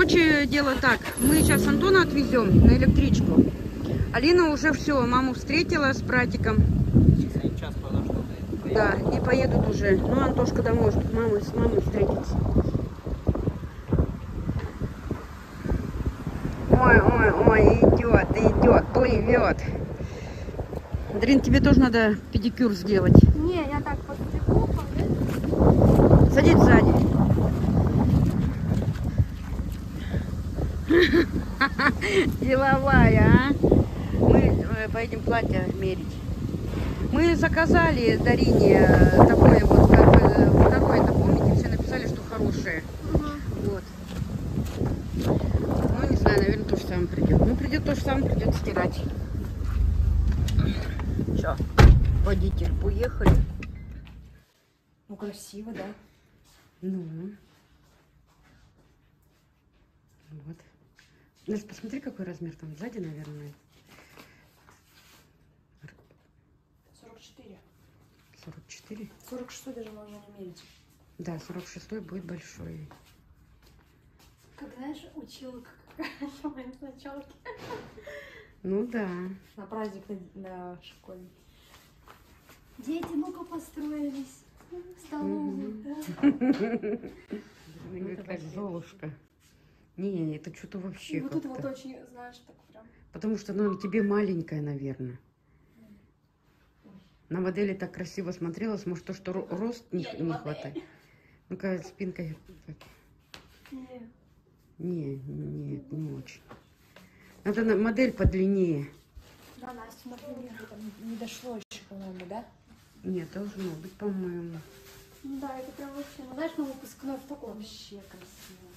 Короче, дело так. Мы сейчас Антона отвезем на электричку. Алина уже все, маму встретила с братиком. Час подождут. и Да, и поедут уже. Ну, Антошка домой, чтобы мамой с мамой встретиться. Ой, ой, ой, идет, идет, плывет. Дрин, тебе тоже надо педикюр сделать. Не, я так подстригу, пойду. Садись сзади. Деловая, а? Мы э, поедем платье мерить. Мы заказали Дарине э, такое вот, как бы, э, какое-то, помните, все написали, что хорошее. Вот. Ну, не знаю, наверное, то же самое придет. Ну, придет то же самое, придет стирать. Все, водитель, уехали. Ну, красиво, да? Ну. Вот. Настя, посмотри, какой размер там сзади, наверное. 44. 44. 46 даже можно не мерить. Да, 46 будет большой. Как, знаешь, училка какая на началке. Ну да. На праздник на, на школе. Дети, ну-ка построились. в Столовую, да? Ну, как Золушка. Не, это что-то вообще И вот это вот очень, знаешь, так прям. Потому что, ну, тебе маленькая, наверное. На модели так красиво смотрелась, может, то, что ро- рост не, Я не не хватает. Ну-ка, спинка... так. Не. Не, не, не очень. Надо на- модель подлиннее. Да, Настя, например. Не дошло еще, по-моему, да? Нет, должно быть, по-моему. Да, это прям вообще, ну знаешь, на выпускной в таком. Вообще красиво.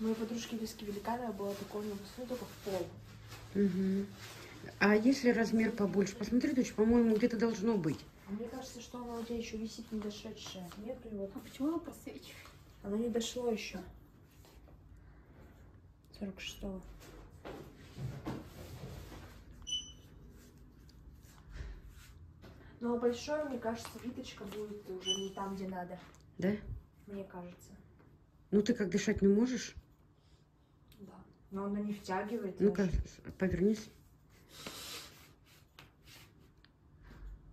Моей подружки Лиски Великанова было такое написано только в пол. Мгм. А если размер побольше? Посмотри, дочь, по-моему, где-то должно быть. А мне кажется, что она у тебя еще висит не дошедшая. Нет, вот. А почему она просвечивает? Оно не дошло еще. 46-го. Ну, а большое, мне кажется, виточка будет уже не там, где надо. Да? Мне кажется. Ну, ты как дышать не можешь? Но она не втягивает. Ну-ка, повернись.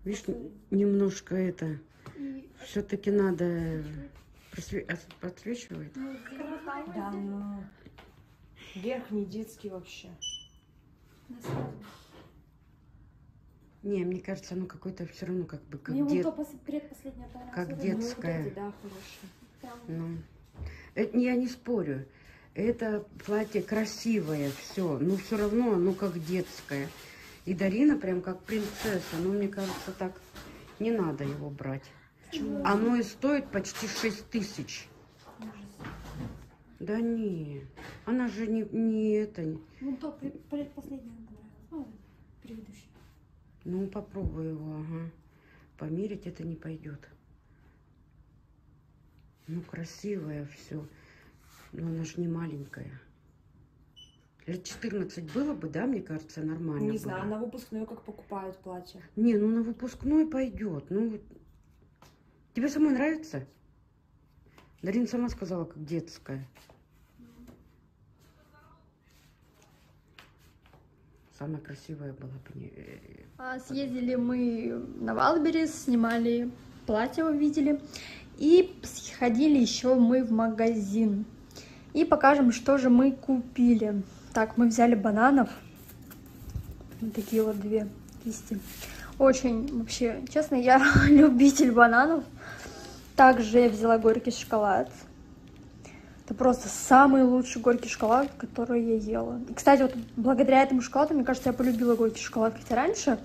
Видишь, немножко это... И Все-таки надо... просве- ос- Подсвечивает? ну. Да, ну. Верх не детский вообще. Не, мне кажется, оно какое-то все равно как бы как, Мне дет- предпоследнее понравилось. как Вот это дет- Ну, вот Детская. эти, да, хорошие. прям Ну, это, я не спорю. Это платье красивое, все. Но все равно оно как детское. И Дарина прям как принцесса. Но мне кажется, так не надо его брать. Почему? Оно и стоит почти 6 тысяч. Да не, она же не, не это. Ну, то пред- предпоследнее мне понравилось. Ну, предыдущее. Ну, попробуй его, ага. Померить это не пойдет. Ну, красивое все. Но она же не маленькая. Лет 14 было бы, да, мне кажется, нормально. Не было. знаю, на выпускную как покупают платье. Не, ну на выпускной пойдет. Ну, тебе самой нравится? Дарина сама сказала, как детская. Самая красивая была бы не... э, А, Съездили мы на Wildberries, снимали платье, увидели. И сходили еще мы в магазин. И покажем, что же мы купили. Так, мы взяли бананов. Вот такие вот две кисти. Очень, вообще, честно, я любитель бананов. Также я взяла горький шоколад. Это просто самый лучший горький шоколад, который я ела. И, кстати, вот благодаря этому шоколаду, мне кажется, я полюбила горький шоколад, хотя раньше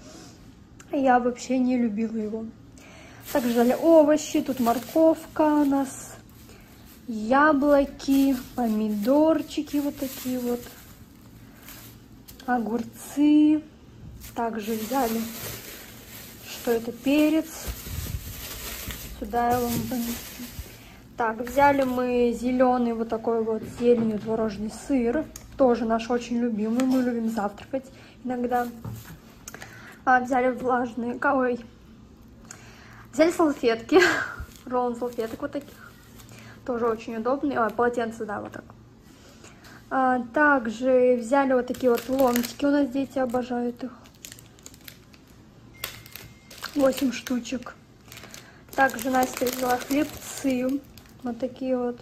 я вообще не любила его. Также взяли овощи, тут морковка у нас, яблоки, помидорчики вот такие вот, огурцы. Также взяли, что это перец. Сюда я вам. Так, взяли мы зеленый вот такой вот с зеленью творожный сыр. Тоже наш очень любимый. Мы любим завтракать иногда. А, взяли влажные... Ой. Взяли салфетки. Рулон салфеток вот таких. Тоже очень удобный. А, полотенце, да, вот так. А, также взяли вот такие вот ломтики. У нас дети обожают их. 8 штучек. Также Настя взяла хлебцы. Вот такие вот.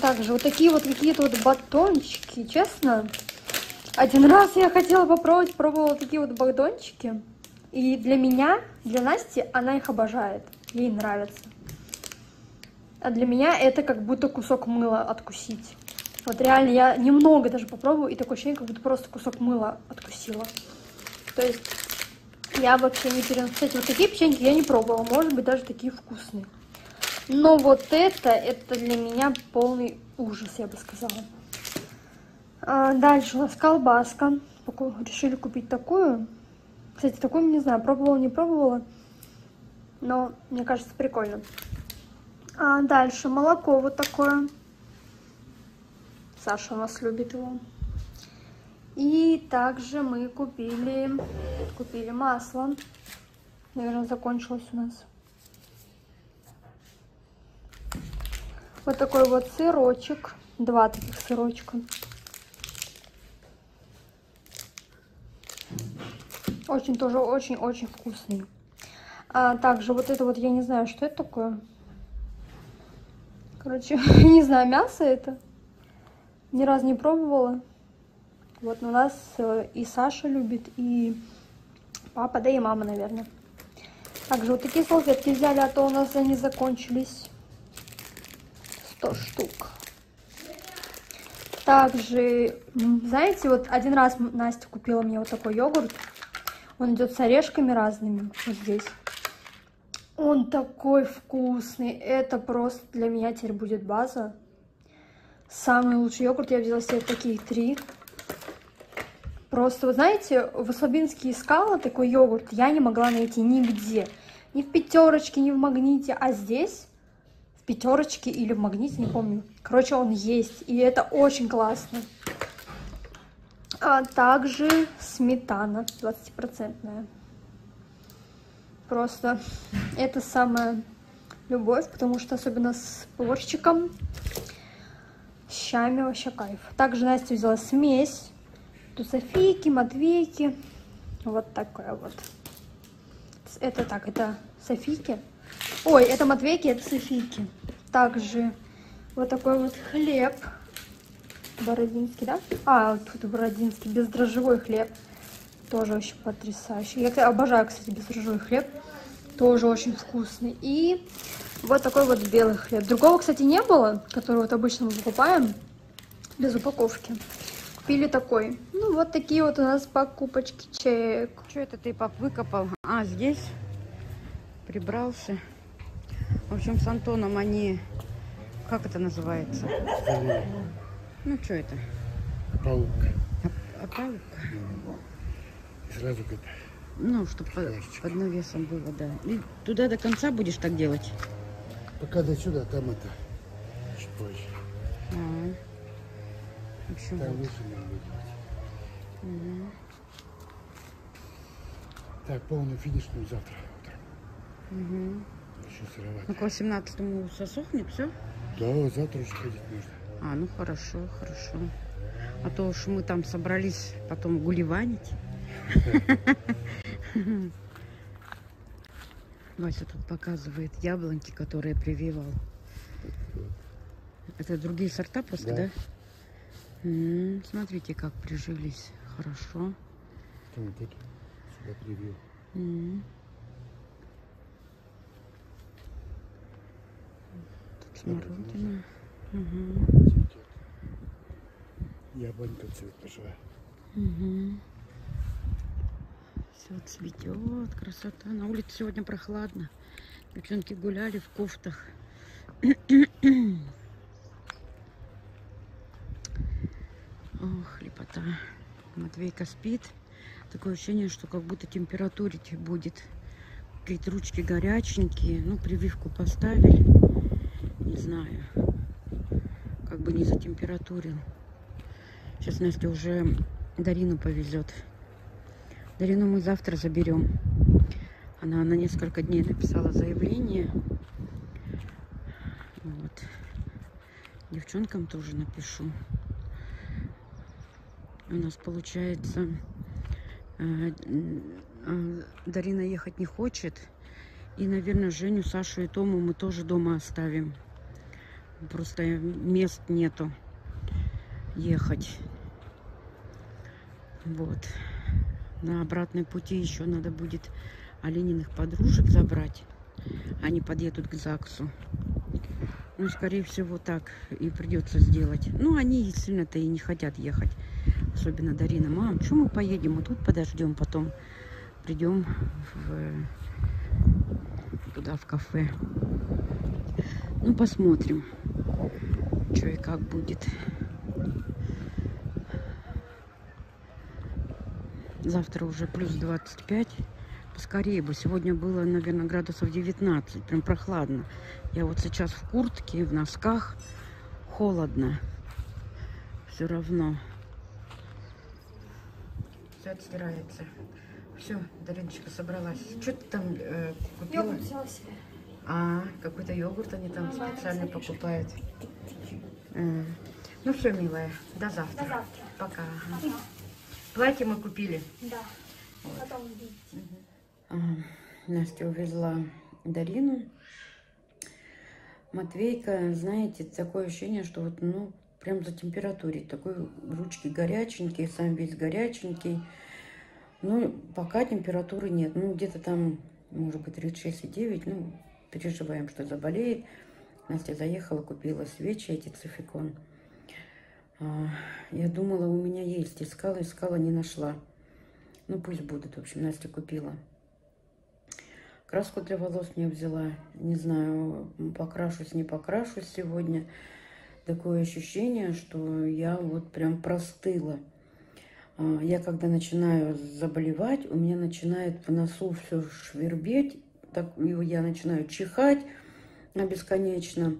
Также вот такие вот какие-то вот батончики. Честно, один раз я хотела попробовать, пробовала такие вот батончики. И для меня, для Насти, она их обожает. Ей нравится. А для меня это как будто кусок мыла откусить. Вот реально, я немного даже попробую, и такое ощущение, как будто просто кусок мыла откусила. То есть я вообще не переношу. Кстати, вот такие печеньки я не пробовала, может быть, даже такие вкусные. Но вот это, это для меня полный ужас, я бы сказала. А, дальше у нас колбаска. Решили купить такую. Кстати, такую, не знаю, пробовала, не пробовала. Но мне кажется, прикольно. А дальше молоко вот такое. Саша у нас любит его. И также мы купили, купили масло. Наверное, закончилось у нас. Вот такой вот сырочек. Два таких сырочка. Очень тоже очень-очень вкусный. А также вот это вот, я не знаю, что это такое. Короче, не знаю, мясо это. Ни разу не пробовала. Вот у нас э, и Саша любит, и папа, да и мама, наверное. Также вот такие салфетки взяли, а то у нас они закончились. 100 штук. Также, знаете, вот один раз Настя купила мне вот такой йогурт. Он идет с орешками разными, вот здесь. Он такой вкусный. Это просто для меня теперь будет база. Самый лучший йогурт. Я взяла себе такие три. Просто, вы знаете, в Слабинске искала такой йогурт. Я не могла найти нигде. Ни в пятерочке, ни в магните. А здесь, в пятерочке или в магните, не помню. Короче, он есть. И это очень классно. А также сметана 20-процентная. Просто это самая любовь, потому что особенно с борщиком, с щами вообще кайф. Также Настя взяла смесь. Тут Софийки, Матвейки. Вот такая вот. Это так, это Софийки. Ой, это Матвейки, это Софийки. Также вот такой вот хлеб. Бородинский, да? А, тут бородинский, бездрожжевой хлеб. Тоже очень потрясающий. Я обожаю, кстати, бездрожжевой хлеб. Тоже очень вкусный. И вот такой вот белый хлеб. Другого, кстати, не было, который вот обычно мы покупаем без упаковки. Купили такой. Ну, вот такие вот у нас покупочки. Чек. Что это ты, пап, выкопал? А, здесь прибрался. В общем, с Антоном они... Как это называется? Ну, что это? Паук. А, паук? И сразу как Ну, чтобы под навесом было, да. И туда до конца будешь так делать? пока до сюда, там это чуть позже. А. В общем, Там вот. выше надо делать. Так, полную финишную завтра утром. Мгм. Еще сыровато. Ну, к 18 сосохнет все? Да, завтра уже ходить можно. А, ну хорошо, хорошо. А то уж мы там собрались потом гулеванить. Вася тут показывает яблоньки, которые прививал. Это другие сорта просто, да? Смотрите, как прижились. Хорошо. Там тут сюда привил. Тут смородина. Мгм. Цветет. Яблонька цвет пошла. Все цветет, красота. На улице сегодня прохладно. Девчонки гуляли в кофтах. Ох, лепота. Матвейка спит. Такое ощущение, что как будто температурить будет. Какие-то ручки горяченькие. Ну, прививку поставили. Не знаю. Как бы не затемпературил. Сейчас Настя уже Дарину повезет. Дарину мы завтра заберем. Она на несколько дней написала заявление. Вот. Девчонкам тоже напишу. У нас получается, э, э, Дарина ехать не хочет. И, наверное, Женю, Сашу и Тому мы тоже дома оставим. Просто мест нету ехать. Вот. На обратной пути еще надо будет Олениных подружек забрать. Они подъедут к ЗАГСу. Ну, скорее всего, так и придется сделать. Ну, они сильно-то и не хотят ехать. Особенно Дарина. Мам, что мы поедем? Мы тут подождем, потом придем в, туда, в кафе. Ну, посмотрим, что и как будет. Завтра уже плюс 25. Поскорее бы. Сегодня было, наверное, градусов 19. Прям прохладно. Я вот сейчас в куртке, в носках. Холодно. Все равно. Все отстирается. Все, Дариночка собралась. Что ты там э, купила? Йогурт взяла себе. А, какой-то йогурт они там Да, специально покупают. Ну все, милая, до завтра. До завтра. Пока. Платье мы купили. Да. Потом увидите. Ага. Настя увезла Дарину. Матвейка, знаете, такое ощущение, что вот, ну, прям за температурой. Такой ручки горяченькие, сам весь горяченький. Ну, пока температуры нет. Ну, где-то там, может быть, 36,9. Ну, переживаем, что заболеет. Настя заехала, купила свечи, эти цификон. А, Я думала, у меня есть. Искала, искала, не нашла. Ну, пусть будут. В общем, Настя купила. Краску для волос не взяла. Не знаю, покрашусь, не покрашусь сегодня. Такое ощущение, что я вот прям простыла. А, Я когда начинаю заболевать, у меня начинает в носу все швербеть. Так, я начинаю чихать бесконечно.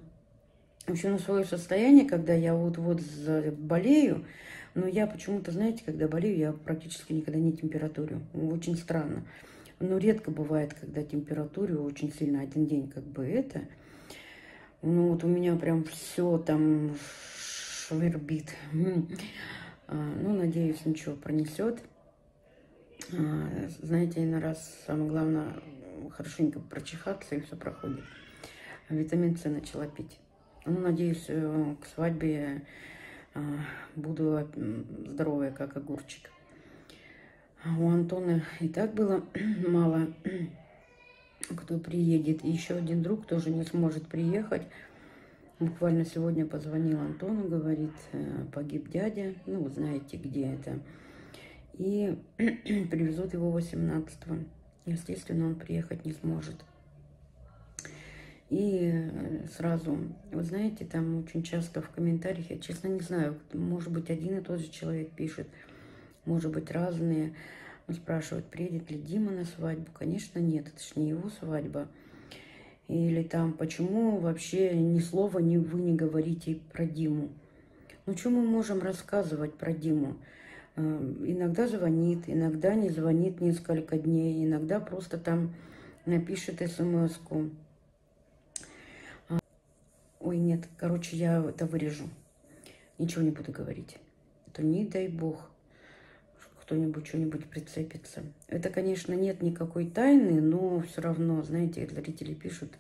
В общем, на свое состояние, когда я вот-вот болею, но я почему-то, знаете, когда болею, я практически никогда не температурю. Очень странно. Но редко бывает, когда температуру очень сильно один день как бы это. Ну вот у меня прям все там швербит. А, Ну, надеюсь, ничего пронесет. А, Знаете, на раз самое главное хорошенько прочихаться и все проходит. Витамин С начала пить. Ну, надеюсь, э, к свадьбе а, буду здоровая, как огурчик. У Антона и так было мало кто приедет. И еще один друг тоже не сможет приехать. Буквально сегодня позвонил Антону, говорит, э, погиб дядя, ну, вы знаете, где это. И привезут его 18-го. Естественно, он приехать не сможет. И э, сразу, вы знаете, там очень часто в комментариях, я честно не знаю, может быть, один и тот же человек пишет, может быть, разные. Он спрашивает, приедет ли Дима на свадьбу. Конечно, нет, это же не его свадьба. Или там, почему вообще ни слова ни вы не говорите про Диму. Ну, что мы можем рассказывать про Диму? Э, Иногда звонит, иногда не звонит несколько дней, иногда просто там напишет смс-ку. Ой, нет, короче, я это вырежу. Ничего не буду говорить. Это не дай бог кто-нибудь что-нибудь прицепится. Это, конечно, нет никакой тайны, но все равно, знаете, зрители пишут,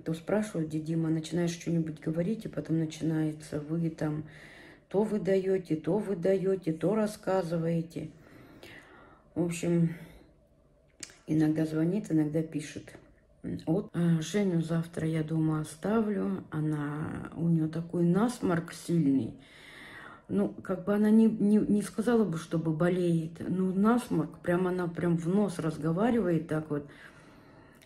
кто спрашивает, где Дима, начинаешь что-нибудь говорить, и потом начинается, вы там то вы даете, то вы даете, то рассказываете. В общем, иногда звонит, иногда пишет. Вот. А Женю завтра, я думаю, оставлю. Она, у нее такой насморк сильный. Ну, как бы она не, не, не сказала бы, чтобы болеет. Ну, насморк, прям она прям в нос разговаривает так вот.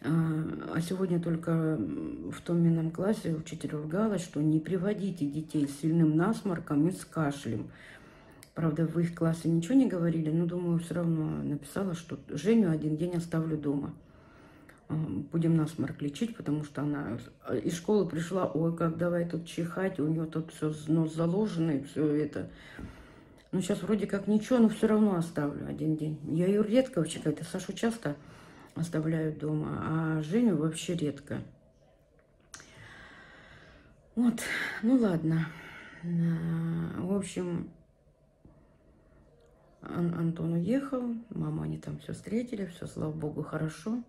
А а сегодня только в том минном классе учитель ругалась, что не приводите детей с сильным насморком и с кашлем. Правда, в их классе ничего не говорили, но, думаю, все равно написала, что Женю один день оставлю дома. Будем насморк лечить, потому что она из школы пришла, ой, как давай тут чихать, у нее тут все нос заложенный, все это. Ну, сейчас вроде как ничего, но все равно оставлю один день. Я ее редко вообще, как-то Сашу часто оставляю дома, а Женю вообще редко. Вот, ну ладно. А, В общем, Ан- Антон уехал, мама они там все встретили, все, слава богу, хорошо.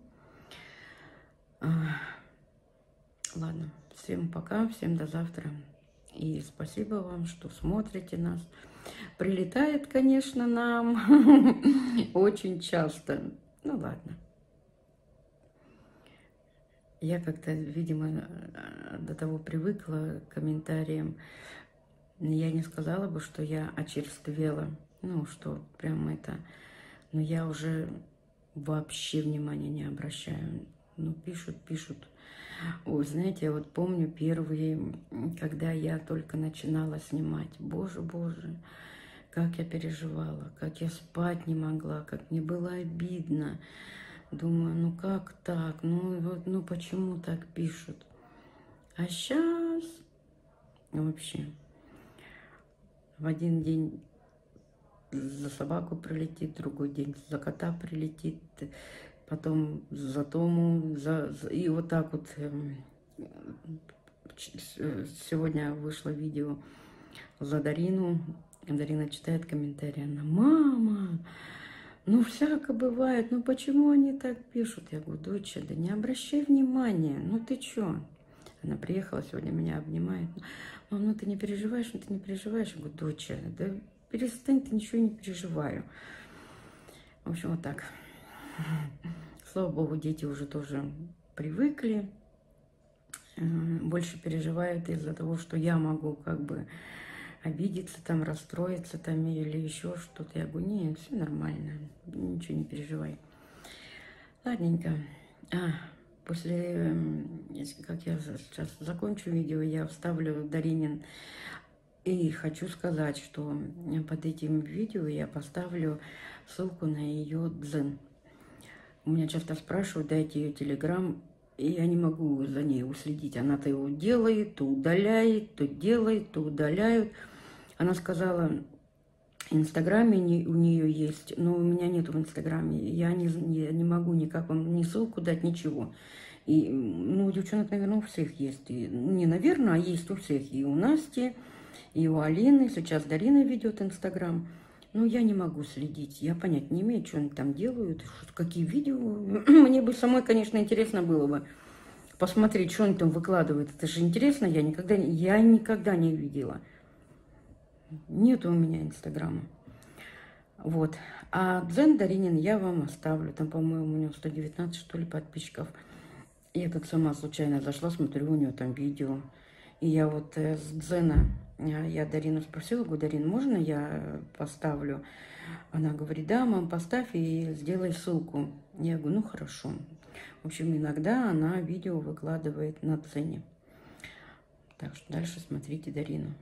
Ладно, всем пока, всем до завтра. И спасибо вам, что смотрите нас. Прилетает, конечно, нам очень часто. Ну ладно. Я как-то, видимо, до того привыкла к комментариям. Я не сказала бы, что я очерствела. Ну, что прям это... Но я уже вообще внимания не обращаю. Ну, пишут, пишут. Ой, знаете, я вот помню первые, когда я только начинала снимать. Боже, боже, как я переживала, как я спать не могла, как мне было обидно. Думаю, ну как так? Ну, вот, ну почему так пишут? А сейчас вообще в один день за собаку прилетит, другой день за кота прилетит, потом за Тому, за, за- и вот так вот. эм, э, Сегодня вышло видео за Дарину. Дарина читает комментарии, она, мама, ну всяко бывает, ну почему они так пишут? Я говорю, доча, да не обращай внимания, ну ты чё? Она приехала сегодня, меня обнимает. Мам, ну ты не переживаешь, ну ты не переживаешь. Я говорю, доча, да перестань, ты ничего не переживаю. В общем, вот так. Слава богу, дети уже тоже привыкли. Э, Больше переживают из-за того, что я могу как бы обидеться, там, расстроиться там или еще что-то. Я говорю, нет, все нормально, ничего не переживай. Ладненько. А, после, как я сейчас закончу видео, я вставлю Даринин. И хочу сказать, что под этим видео я поставлю ссылку на ее дзен. У меня часто спрашивают, дайте ее телеграм, и я не могу за ней уследить. Она то его делает, то удаляет, то делает, то удаляет. Она сказала, Инстаграме не- у нее есть, но у меня нет в Инстаграме. Я не, я не могу никак вам ни ссылку дать, ничего. И, ну, девчонок, наверное, у всех есть. И, не, наверное, а есть у всех. И у Насти, и у Алины. Сейчас Дарина ведет Инстаграм. Ну, я не могу следить. Я понять не имею, что они там делают, какие видео. Мне бы самой, конечно, интересно было бы посмотреть, что они там выкладывают. Это же интересно, я никогда, я никогда не видела. Нет у меня Инстаграма. Вот. А Дзен Даринин я вам оставлю. Там, по-моему, у него 119, что ли, подписчиков. Я тут сама случайно зашла, смотрю, у нее там видео. И я вот э, с Дзена, я Дарину спросила, говорю, Дарин, можно я поставлю? Она говорит, да, мам, поставь и сделай ссылку. Я говорю, ну хорошо. В общем, иногда она видео выкладывает на Дзене. Так что дальше смотрите Дарину.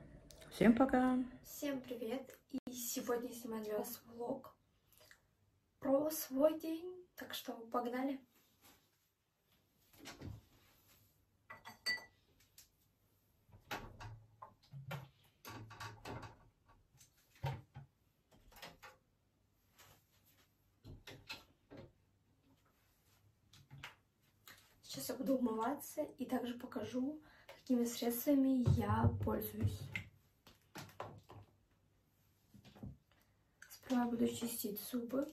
Всем пока! Всем привет! И сегодня снимаю для вас влог про свой день. Так что погнали! Сейчас я буду умываться и также покажу, какими средствами я пользуюсь. Сперва буду чистить зубы.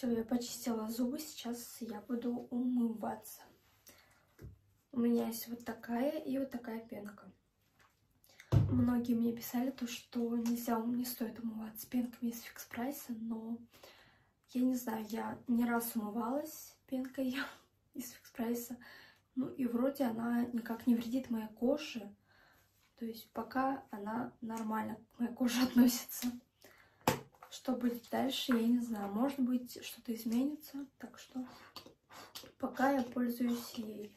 Все, я почистила зубы, сейчас я буду умываться. У меня есть вот такая и вот такая пенка. Многие мне писали то, что нельзя, не стоит умываться пенками из фикс прайса, но я не знаю, я не раз умывалась пенкой из фикс прайса, ну и вроде она никак не вредит моей коже, то есть пока она нормально к моей коже относится. Что будет дальше, я не знаю. Может быть, что-то изменится. Так что пока я пользуюсь ей.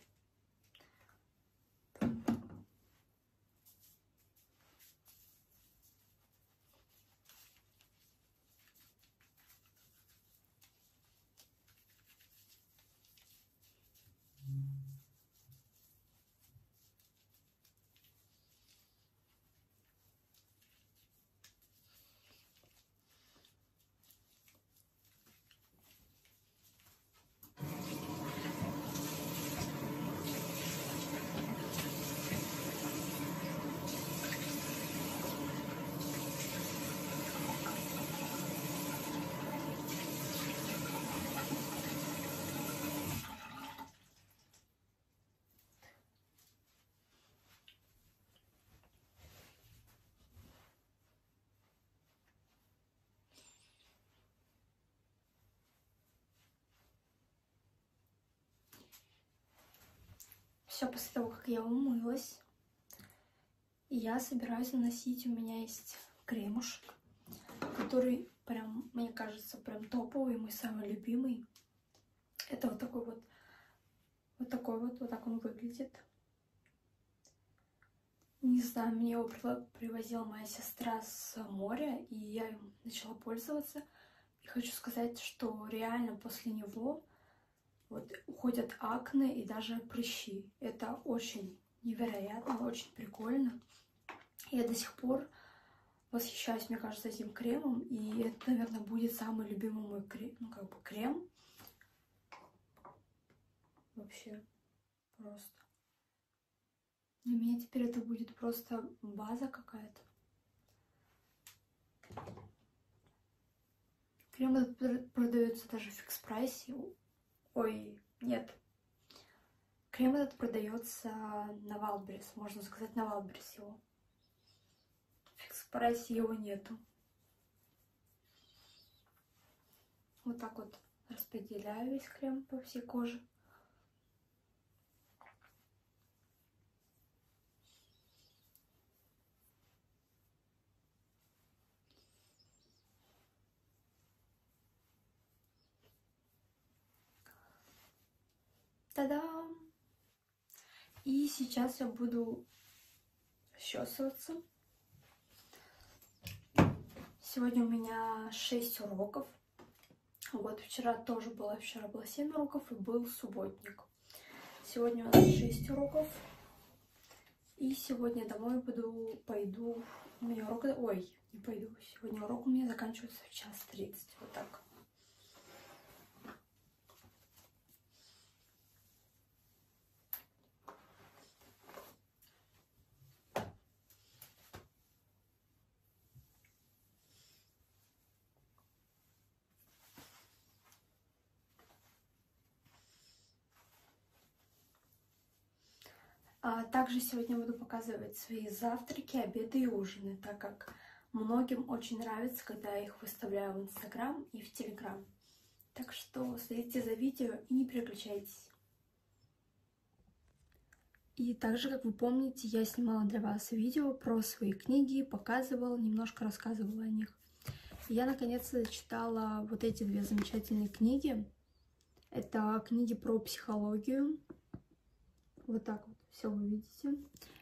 Все после того, как я умылась, я собираюсь наносить. У меня есть кремушек, который прям, мне кажется, прям топовый, мой самый любимый. Это вот такой вот, вот такой вот, вот так он выглядит. Не знаю, мне его привозила моя сестра с моря, и я им начала пользоваться. И хочу сказать, что реально после него вот уходят акне и даже прыщи. Это очень невероятно, очень прикольно. Я до сих пор восхищаюсь, мне кажется, этим кремом. И это, наверное, будет самый любимый мой крем, ну, как бы крем. Вообще просто. Для меня теперь это будет просто база какая-то. Крем этот продается даже в Fix Price е Ой, нет. Крем этот продается на Wildberries, можно сказать, на Wildberries его. В экспрессе его нету. Вот так вот распределяю весь крем по всей коже. Та-дам! И сейчас я буду расчесываться. Сегодня у меня 6 уроков. Вот, вчера тоже было, вчера было 7 уроков и был субботник. Сегодня у нас 6 уроков. И сегодня домой буду, пойду, у меня урок, ой, не пойду, сегодня урок у меня заканчивается в час 30, вот так. А также сегодня буду показывать свои завтраки, обеды и ужины, так как многим очень нравится, когда я их выставляю в Инстаграм и в Телеграм. Так что следите за видео и не переключайтесь. И также, как вы помните, я снимала для вас видео про свои книги, показывала, немножко рассказывала о них. Я наконец-то читала вот эти две замечательные книги. Это книги про психологию. Вот так вот все вы видите.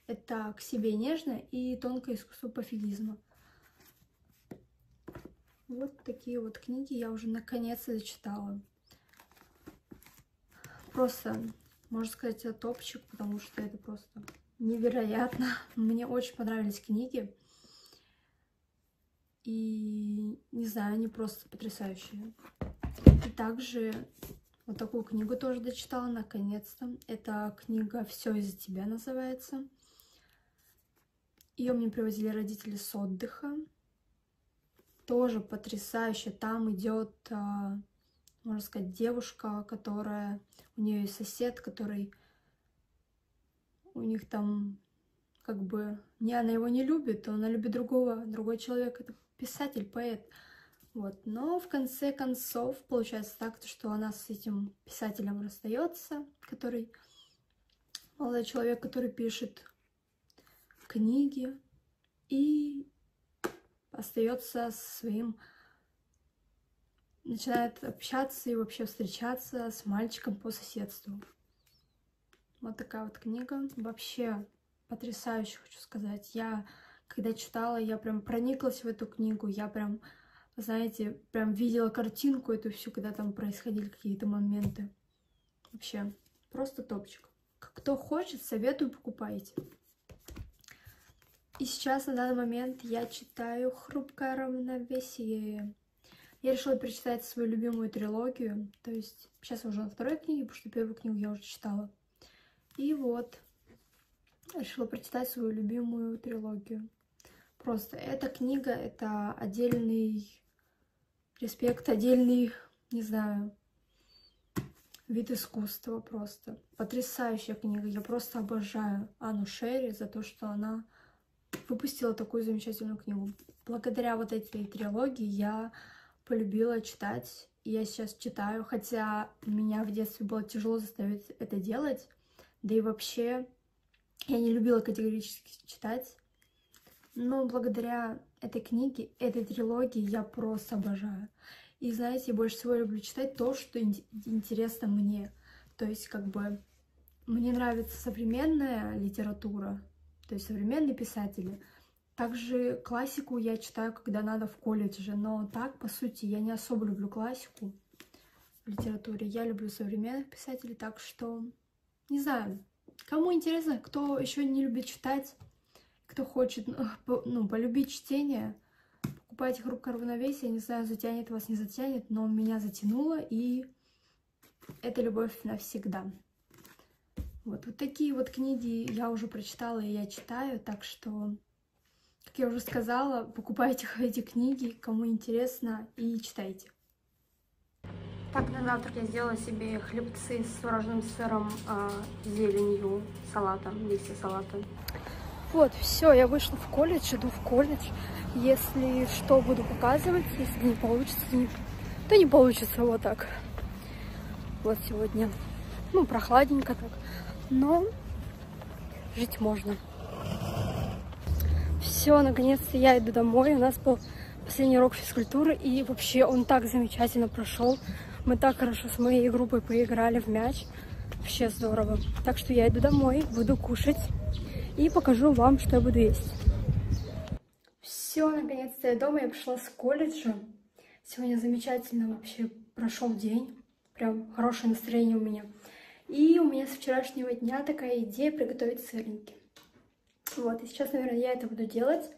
Это «К себе нежно» и «Тонкое искусство пофигизма». Вот такие вот книги я уже наконец-то зачитала. Просто, можно сказать, топчик, потому что это просто невероятно. Мне очень понравились книги. И, не знаю, они просто потрясающие. И также вот такую книгу тоже дочитала, наконец-то. Это книга «Все из-за тебя» называется. Ее мне привозили родители с отдыха. Тоже потрясающе. Там идет а, можно сказать, девушка, которая... У нее есть сосед, который... У них там как бы... Не, она его не любит, она любит другого, другой человек. Это писатель, поэт. Вот. Но в конце концов получается так, что она с этим писателем расстается, который молодой человек, который пишет книги и остается своим начинает общаться и вообще встречаться с мальчиком по соседству. Вот такая вот книга. Вообще потрясающе, хочу сказать. Я, когда читала, я прям прониклась в эту книгу. Я прям, знаете, прям видела картинку эту всю, когда там происходили какие-то моменты. Вообще, просто топчик. Кто хочет, советую, покупайте. И сейчас, на данный момент, я читаю «Хрупкое равновесие». Я решила перечитать свою любимую трилогию. То есть сейчас уже на второй книге, потому что первую книгу я уже читала. И вот, решила прочитать свою любимую трилогию. Просто эта книга — это отдельный респект, отдельный, не знаю, вид искусства просто. Потрясающая книга. Я просто обожаю Анну Шерри за то, что она выпустила такую замечательную книгу. Благодаря вот этой трилогии я полюбила читать. И я сейчас читаю, хотя меня в детстве было тяжело заставить это делать. Да и вообще я не любила категорически читать. Но благодаря этой книге, этой трилогии я просто обожаю. И знаете, больше всего люблю читать то, что интересно мне. То есть, как бы, мне нравится современная литература, то есть современные писатели. Также классику я читаю, когда надо в колледже, но так, по сути, я не особо люблю классику в литературе. Я люблю современных писателей, так что, не знаю, кому интересно, кто еще не любит читать, кто хочет ну, полюбить чтение, покупайте «Хрупкое равновесие». Не знаю, затянет вас, не затянет, но меня затянуло, и это любовь навсегда. Вот, вот такие вот книги я уже прочитала и я читаю, так что как я уже сказала, покупайте эти книги, кому интересно, и читайте. Так, на завтрак я сделала себе хлебцы с творожным сыром, э, зеленью, салатом, листья салата. Вот, все, я вышла в колледж, иду в колледж. Если что, буду показывать, если не получится, не... то не получится вот так. Вот сегодня, ну, прохладненько так, но жить можно. Все, наконец-то я иду домой. У нас был последний урок физкультуры, и вообще он так замечательно прошел. Мы так хорошо с моей группой поиграли в мяч. Вообще здорово. Так что я иду домой, буду кушать и покажу вам, что я буду есть. Все, наконец-то я дома, я пришла с колледжа. Сегодня замечательно вообще прошел день. Прям хорошее настроение у меня. И у меня с вчерашнего дня такая идея приготовить сырники. Вот, и сейчас, наверное, я это буду делать.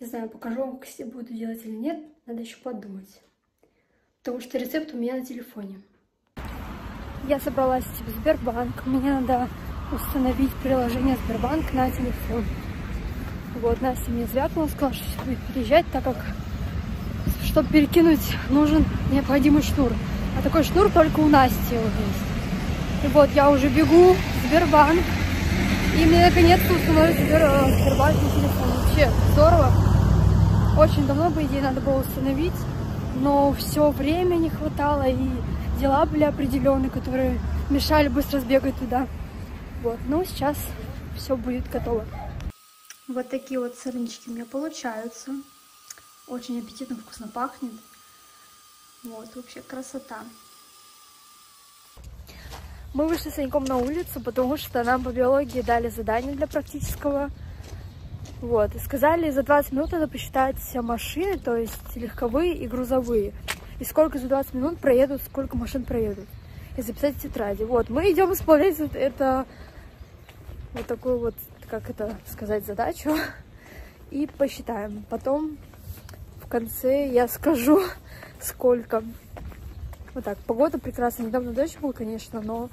Не знаю, покажу вам, как буду делать или нет. Надо еще подумать. Потому что рецепт у меня на телефоне. Я собралась в Сбербанк. Мне надо установить приложение Сбербанк на телефон. Вот, Настя мне звякнула, сказала, что будет переезжать, так как, чтобы перекинуть, нужен необходимый шнур. А такой шнур только у Насти вот есть. И вот, я уже бегу в Сбербанк. И мне наконец-то установили Сбер, э, Сбербанк на телефон. Вообще здорово. Очень давно, по идее, надо было установить. Но все время не хватало, и дела были определенные, которые мешали быстро сбегать туда. Вот, ну сейчас все будет готово. Вот такие вот сырнички у меня получаются. Очень аппетитно, вкусно пахнет. Вот, вообще красота. Мы вышли с Саньком на улицу, потому что нам по биологии дали задание для практического. Вот, и сказали, за 20 минут надо посчитать все машины, то есть легковые и грузовые. И сколько за 20 минут проедут, сколько машин проедут. И записать в тетради. Вот, мы идем исполнять это, вот такую вот, как это сказать, задачу. И посчитаем. Потом в конце я скажу, сколько вот так, погода прекрасная. Недавно дождь был, конечно, но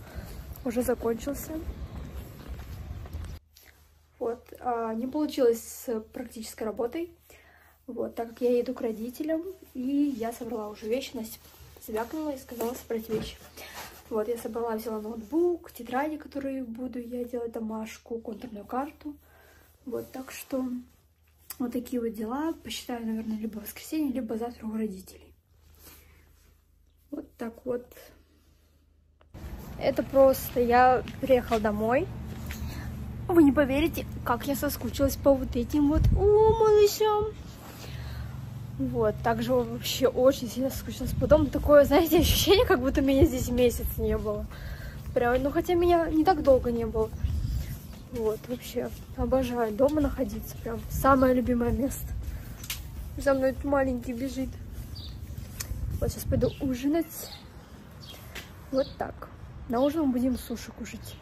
уже закончился. Вот, а, не получилось с практической работой, вот, так как я еду к родителям, и я собрала уже вещи, Настя звякнула и сказала собрать вещи. Вот, я собрала, взяла ноутбук, тетради, которые буду я делать домашку, контурную карту. Вот, так что вот такие вот дела. Посчитаю, наверное, либо в воскресенье, либо завтра у родителей. Вот так вот. Это просто я приехала домой. Вы не поверите, как я соскучилась по вот этим вот о, малышам. Вот, также вообще очень сильно соскучилась. Потом такое, знаете, ощущение, как будто меня здесь месяц не было. Прям, ну хотя меня не так долго не было. Вот, вообще, обожаю дома находиться. Прям самое любимое место. За мной этот маленький бежит. Вот сейчас пойду ужинать. Вот так. На ужин будем суши кушать.